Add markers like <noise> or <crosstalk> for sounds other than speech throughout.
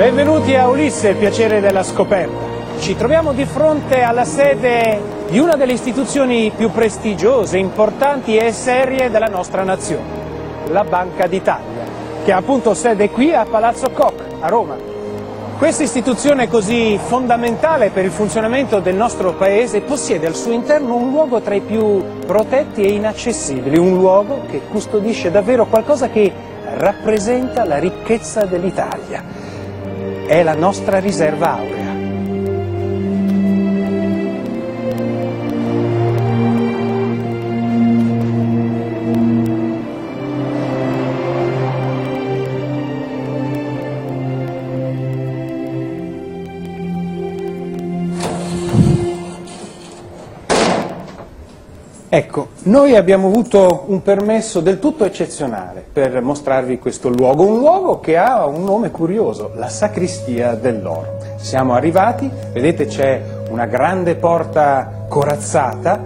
Benvenuti a Ulisse, piacere della scoperta. Ci troviamo di fronte alla sede di una delle istituzioni più prestigiose, importanti e serie della nostra nazione, la Banca d'Italia, che ha appunto sede qui a Palazzo Koch, a Roma. Questa istituzione così fondamentale per il funzionamento del nostro Paese possiede al suo interno un luogo tra i più protetti e inaccessibili, un luogo che custodisce davvero qualcosa che rappresenta la ricchezza dell'Italia è la nostra riserva aurea. Noi abbiamo avuto un permesso del tutto eccezionale per mostrarvi questo luogo, un luogo che ha un nome curioso, la Sacristia dell'Oro. Siamo arrivati, vedete c'è una grande porta corazzata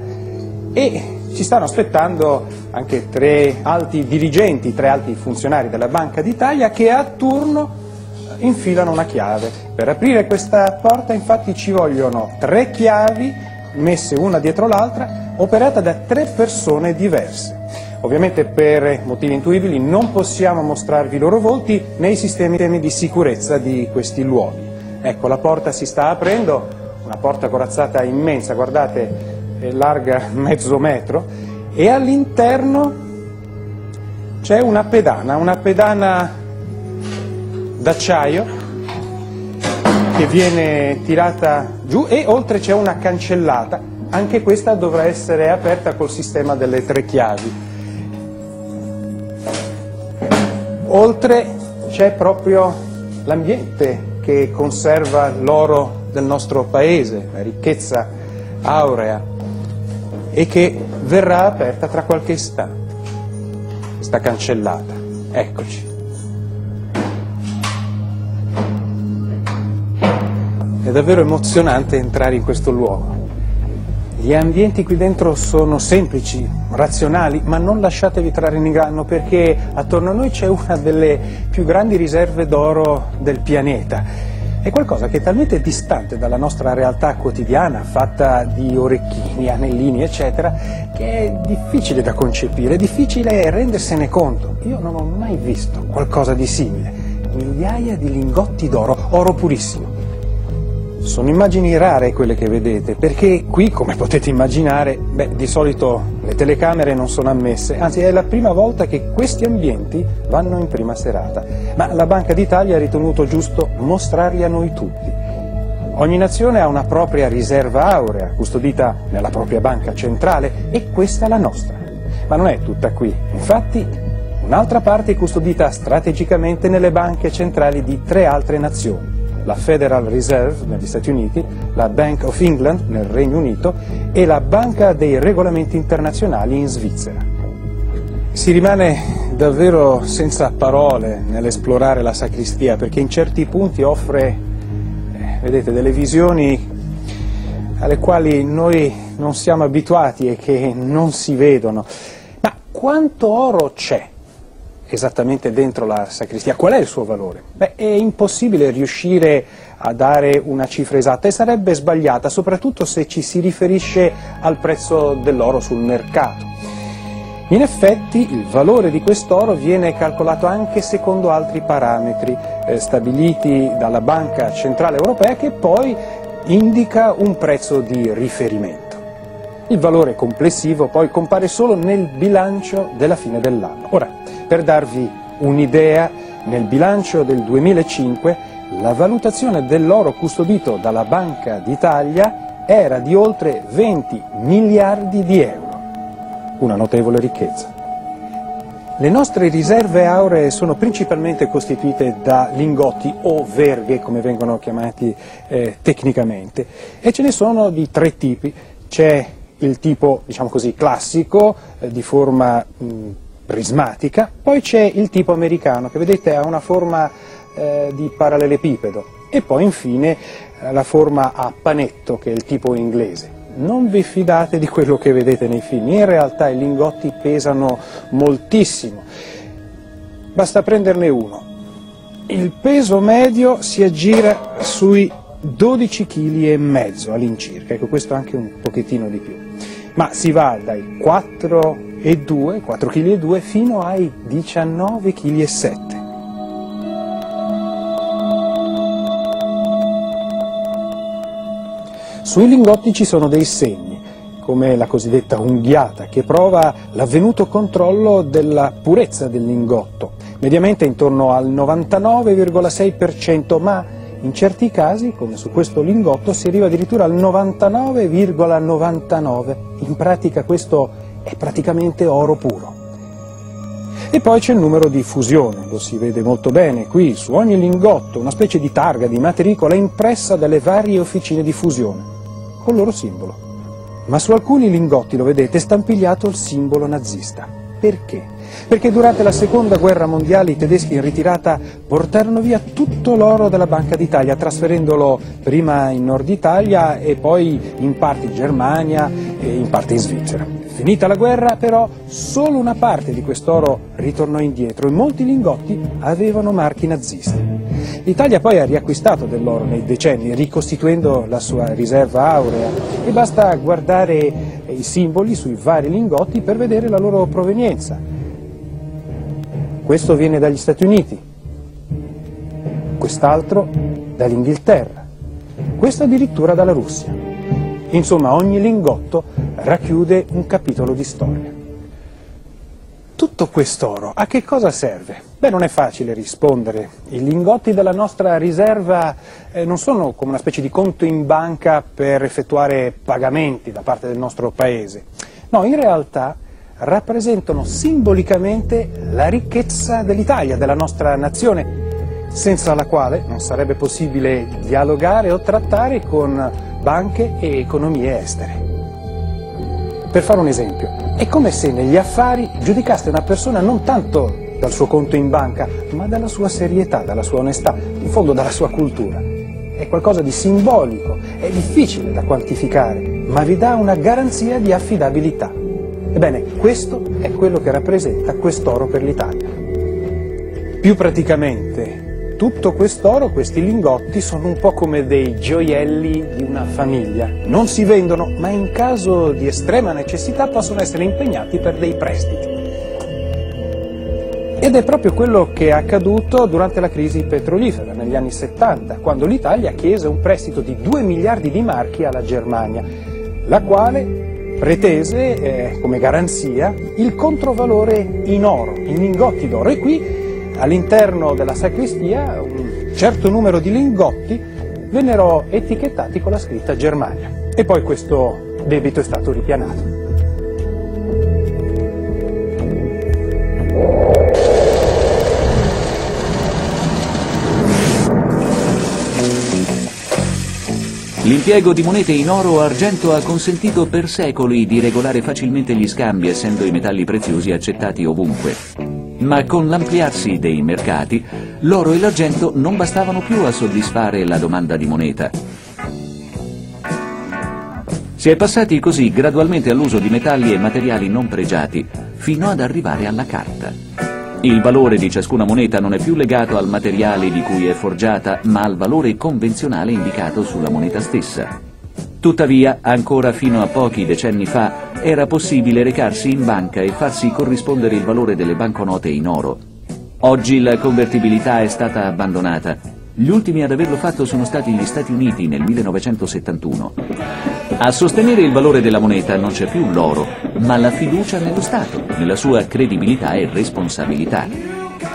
e ci stanno aspettando anche tre alti dirigenti, tre alti funzionari della Banca d'Italia che a turno infilano una chiave. Per aprire questa porta infatti ci vogliono tre chiavi messe una dietro l'altra, operata da tre persone diverse. Ovviamente per motivi intuibili non possiamo mostrarvi i loro volti nei sistemi di sicurezza di questi luoghi. Ecco, la porta si sta aprendo, una porta corazzata immensa, guardate, è larga <laughs> mezzo metro, e all'interno c'è una pedana, una pedana d'acciaio che viene tirata giù e oltre c'è una cancellata, anche questa dovrà essere aperta col sistema delle tre chiavi. Oltre c'è proprio l'ambiente che conserva l'oro del nostro paese, la ricchezza aurea e che verrà aperta tra qualche istante, questa cancellata. Eccoci. Davvero emozionante entrare in questo luogo. Gli ambienti qui dentro sono semplici, razionali, ma non lasciatevi trarre in inganno perché attorno a noi c'è una delle più grandi riserve d'oro del pianeta. È qualcosa che è talmente distante dalla nostra realtà quotidiana, fatta di orecchini, anellini, eccetera, che è difficile da concepire, è difficile rendersene conto. Io non ho mai visto qualcosa di simile. Migliaia di lingotti d'oro, oro purissimo. Sono immagini rare quelle che vedete, perché qui, come <laughs> potete immaginare, beh, di solito le telecamere non sono ammesse, anzi è la prima volta che questi ambienti vanno in prima serata. Ma la Banca d'Italia ha ritenuto giusto mostrarli a noi tutti. Ogni nazione ha una propria riserva aurea, custodita nella propria banca centrale, e questa è la nostra. Ma non è tutta qui. Infatti, un'altra parte è custodita strategicamente nelle banche centrali di tre altre nazioni la Federal Reserve negli Stati Uniti, la Bank of England nel Regno Unito e la Banca dei Regolamenti Internazionali in Svizzera. Si rimane davvero senza parole nell'esplorare la sacristia perché in certi punti offre, eh, vedete, delle visioni alle quali noi non siamo abituati e che non si vedono. Ma quanto oro c'è esattamente dentro la sacristia. Qual è il suo valore? Beh, è impossibile riuscire a dare una cifra esatta e sarebbe sbagliata, soprattutto se ci si riferisce al prezzo dell'oro sul mercato. In effetti il valore di quest'oro viene calcolato anche secondo altri parametri eh, stabiliti dalla Banca Centrale Europea che poi indica un prezzo di riferimento. Il valore complessivo poi compare solo nel bilancio della fine dell'anno. Ora, per darvi un'idea, nel bilancio del 2005 la valutazione dell'oro custodito dalla Banca d'Italia era di oltre 20 miliardi di euro, una notevole ricchezza. Le nostre riserve auree sono principalmente costituite da lingotti o verghe, come vengono chiamati eh, tecnicamente, e ce ne sono di tre tipi. C'è il tipo, diciamo così, classico, eh, di forma mh, prismatica, poi c'è il tipo americano, che vedete ha una forma eh, di parallelepipedo, e poi infine eh, la forma a panetto, che è il tipo inglese. Non vi fidate di quello che vedete nei film, in realtà i lingotti pesano moltissimo. Basta prenderne uno, il peso medio si aggira sui 12 kg all'incirca, ecco questo anche un pochettino di più, ma si va dai 4 e 2, 4 kg 2 fino ai 19 kg 7. Sui lingotti ci sono dei segni, come la cosiddetta unghiata, che prova l'avvenuto controllo della purezza del lingotto, mediamente intorno al 99,6%, ma in certi casi, come su questo lingotto, si arriva addirittura al 99,99%. In pratica questo è praticamente oro puro. E poi c'è il numero di fusione, lo si vede molto bene qui, su ogni lingotto, una specie di targa di matricola impressa dalle varie officine di fusione col loro simbolo. Ma su alcuni lingotti, lo vedete, è stampigliato il simbolo nazista. Perché? Perché durante la seconda guerra mondiale i tedeschi in ritirata portarono via tutto l'oro della Banca d'Italia, trasferendolo prima in Nord Italia e poi in parte in Germania e in parte in Svizzera. Finita la guerra, però, solo una parte di quest'oro ritornò indietro e molti lingotti avevano marchi nazisti. L'Italia poi ha riacquistato dell'oro nei decenni, ricostituendo la sua riserva aurea e basta guardare i simboli sui vari lingotti per vedere la loro provenienza. Questo viene dagli Stati Uniti, quest'altro dall'Inghilterra, questo addirittura dalla Russia. Insomma, ogni lingotto racchiude un capitolo di storia. Tutto quest'oro a che cosa serve? Beh, non è facile rispondere. I lingotti della nostra riserva eh, non sono come una specie di conto in banca per effettuare pagamenti da parte del nostro paese. No, in realtà rappresentano simbolicamente la ricchezza dell'Italia, della nostra nazione, senza la quale non sarebbe possibile dialogare o trattare con banche e economie estere. Per fare un esempio, è come se negli affari giudicaste una persona non tanto dal suo conto in banca, ma dalla sua serietà, dalla sua onestà, in fondo dalla sua cultura. È qualcosa di simbolico, è difficile da quantificare, ma vi dà una garanzia di affidabilità. Ebbene, questo è quello che rappresenta quest'oro per l'Italia. Più praticamente, tutto quest'oro, questi lingotti, sono un po' come dei gioielli di una famiglia. Non si vendono, ma in caso di estrema necessità possono essere impegnati per dei prestiti. Ed è proprio quello che è accaduto durante la crisi petrolifera negli anni 70, quando l'Italia chiese un prestito di 2 miliardi di marchi alla Germania, la quale pretese eh, come garanzia il controvalore in oro, in lingotti d'oro. E qui all'interno della sacrestia un certo numero di lingotti vennero etichettati con la scritta Germania e poi questo debito è stato ripianato. L'impiego di monete in oro o argento ha consentito per secoli di regolare facilmente gli scambi essendo i metalli preziosi accettati ovunque. Ma con l'ampliarsi dei mercati, l'oro e l'argento non bastavano più a soddisfare la domanda di moneta. Si è passati così gradualmente all'uso di metalli e materiali non pregiati, fino ad arrivare alla carta. Il valore di ciascuna moneta non è più legato al materiale di cui è forgiata, ma al valore convenzionale indicato sulla moneta stessa. Tuttavia, ancora fino a pochi decenni fa, era possibile recarsi in banca e farsi corrispondere il valore delle banconote in oro. Oggi la convertibilità è stata abbandonata. Gli ultimi ad averlo fatto sono stati gli Stati Uniti nel 1971. A sostenere il valore della moneta non c'è più l'oro, ma la fiducia nello Stato, nella sua credibilità e responsabilità.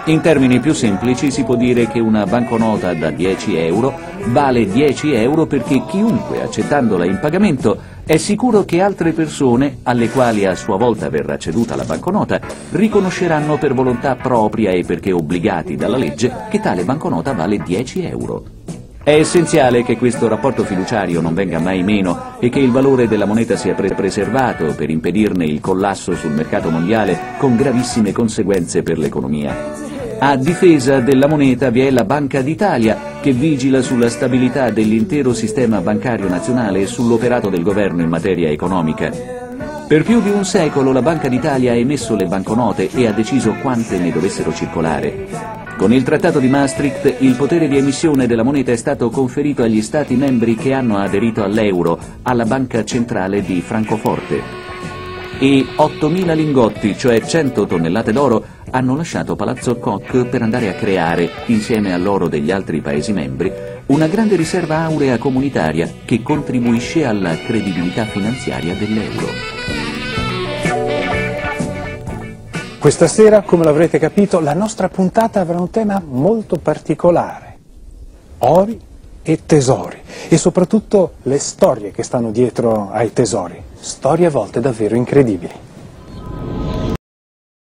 In termini più semplici si può dire che una banconota da 10 euro vale 10 euro perché chiunque accettandola in pagamento è sicuro che altre persone, alle quali a sua volta verrà ceduta la banconota, riconosceranno per volontà propria e perché obbligati dalla legge che tale banconota vale 10 euro. È essenziale che questo rapporto fiduciario non venga mai meno e che il valore della moneta sia pre preservato per impedirne il collasso sul mercato mondiale con gravissime conseguenze per l'economia. A difesa della moneta vi è la Banca d'Italia, che vigila sulla stabilità dell'intero sistema bancario nazionale e sull'operato del governo in materia economica. Per più di un secolo la Banca d'Italia ha emesso le banconote e ha deciso quante ne dovessero circolare. Con il Trattato di Maastricht il potere di emissione della moneta è stato conferito agli Stati membri che hanno aderito all'euro, alla Banca Centrale di Francoforte. E 8.000 lingotti, cioè 100 tonnellate d'oro, hanno lasciato Palazzo Koch per andare a creare, insieme all'oro degli altri Paesi membri, una grande riserva aurea comunitaria che contribuisce alla credibilità finanziaria dell'euro. Questa sera, come l'avrete capito, la nostra puntata avrà un tema molto particolare. Ori e tesori e soprattutto le storie che stanno dietro ai tesori. Storie a volte davvero incredibili.